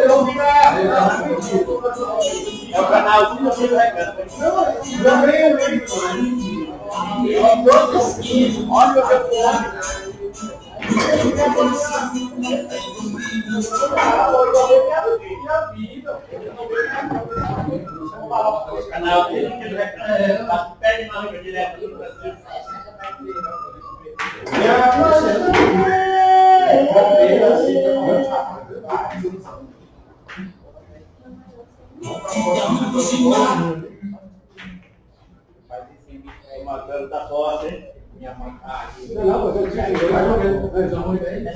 é um é? É o canalzinho assim, né, cara? Não, nem o livro. Olha o meu canal dele, que ele vai pede uma liga direto do Brasil. Uma cara tá forte, hein? Minha mãe tá aqui. Não, mas eu tinha que mais ou menos revisão muito aí.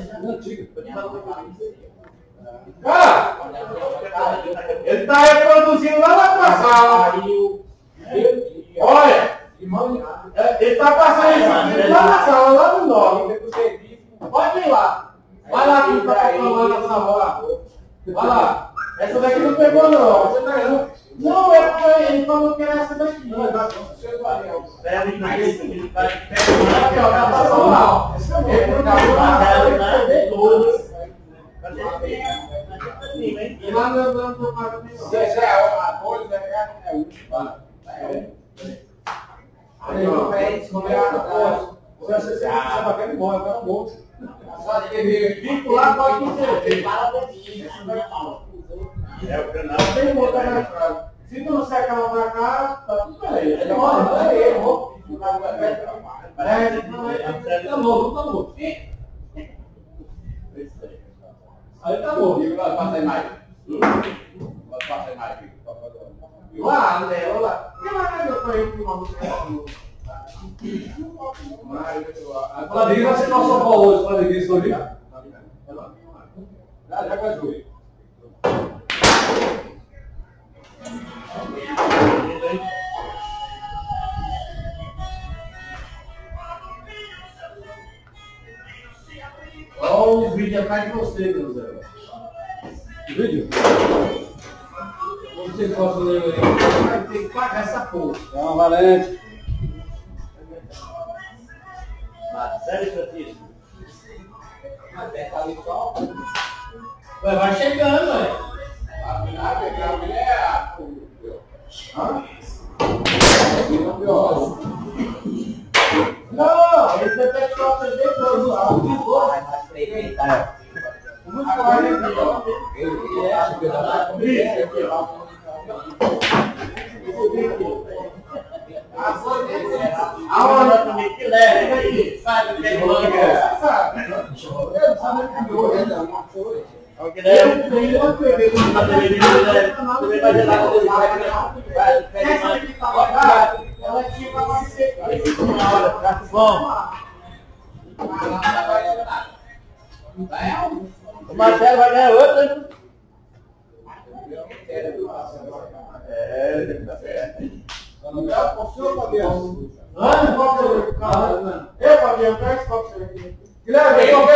Ah! Ele está reproduzindo lá na tua sala. Olha! Ele está passando isso aqui lá na sala, lá no nome. Pode ir lá. Vai lá que ele está passando lá na sala. Vai lá. Essa daqui não pegou não. Você tá não, é porque ele falou que era essa daqui. Não, é Pega aqui na ele vai pegar aqui, ó, tá passando lá. Esse é o mesmo. E lá no não tô pagando nenhum. Se é a bolha, é um. Aí, ó, é a coisa. Você sabe bacana embora, tá bom. Só de vir lá, pode ser. É o canal. Tem que botar na frase. Se tu não se acalmar na cara, tá tudo bem. Ele morre, não é ele, morre. Tá louco, tá louco. Aí tá bom. E vai passar mais. Vai passar mais aqui. Lá, Léo, lá. E lá, eu tô indo com uma música. Flamengo vai ser nosso São Paulo hoje, Flamengo, isso hoje. Já, já vai jogar. O vídeo atrás de você, meu Zé. Vídeo? Você gosta ler aí? Vai ter que pagar essa porra. Não, Valente. Marcelo Francisco. Ué, vai chegando, ué. Não, ele detectou a TV todo lá. Vai mais Muito forte aqui, Ele é aqui, ó. Aonde também que leva aí? Sabe que é manga? Não sabe o que é televisão, também vai gerar quando vai vai Ela tinha pra você. Bom. O Marcelo vai ganhar outra. É, tá certo. Ana, qual que é o carro? Eu, Fabiano, traz qual que é aqui. Guilherme, eu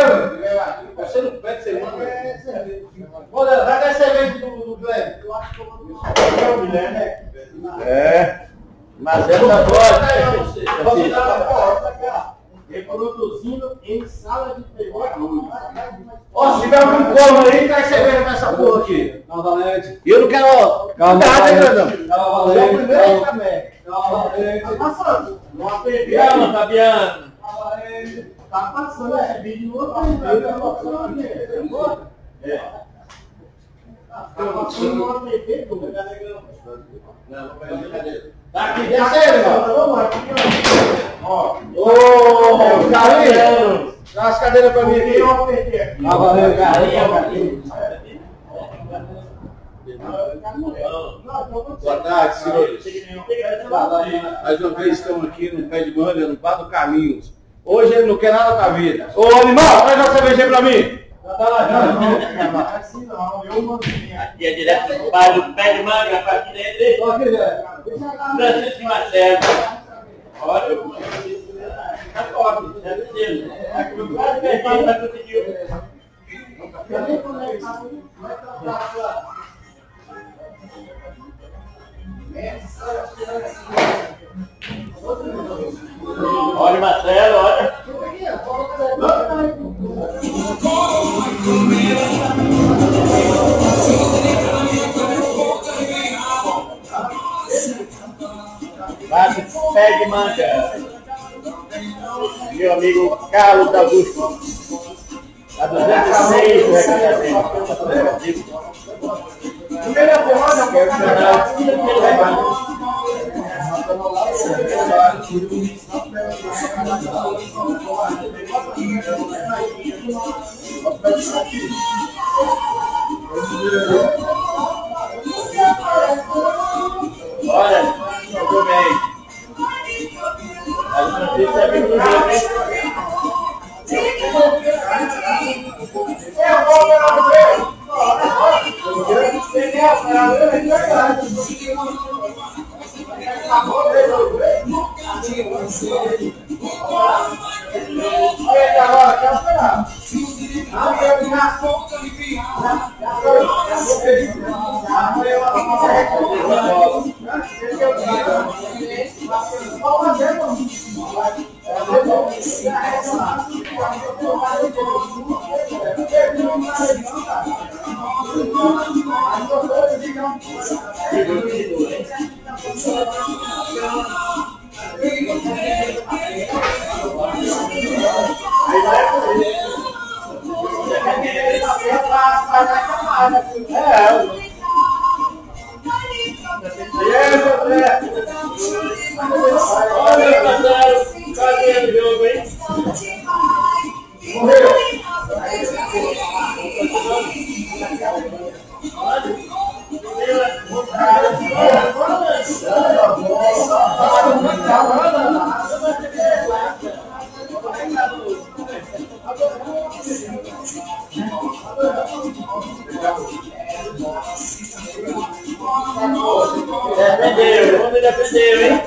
tô. Você não pede cerveja. Olha, vai dar cerveja do, Guilherme. Eu acho que eu vou Guilherme. É. Mas é da porta. Corno aí, traz cerveja essa porra aqui. Novamente. Eu não quero. Calma, Valente. Calma, Valente. Calma, Valente. Tá passando. Calma, Fabiano. Calma, Valente. Tá passando esse vídeo no outro. Tá. É. Tá passando no outro vídeo. Não, não vai brincadeira. Tá aqui, desce ele, mano. Vamos aqui, ó. Ô, Carlinhos. Dá as cadeiras pra mim aqui. Ah, valeu, Carlinhos. Boa tarde, senhores. Mais uma vez estamos aqui no pé de manga, no bar do Caminhos. Hoje ele não quer nada com a vida. Ô animal, traz uma cerveja pra mim. Não, não, assim não, eu mandei. Aqui é direto do bairro do pé de manga, pra aqui dentro. Francisco Marcelo. Olha, eu Tá top, já deu. Quase pertinho, mas conseguiu. Olha, Marcelo, olha. Bate pé de manga. Meu amigo Carlos Augusto. A 206 do recadamento. Primeira semana, quero Olha, É, Olha, Marcelo, Defendeu, o homem defendeu, hein?